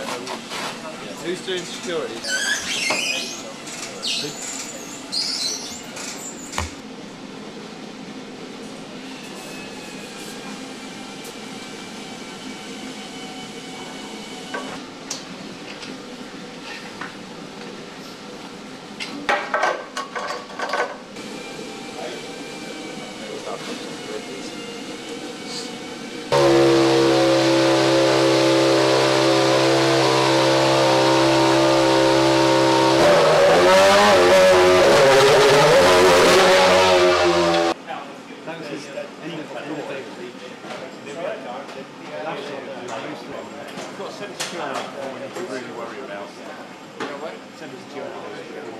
Yes. Who's doing security? You've got 72 hours before we need to really worry about. You know what? 72.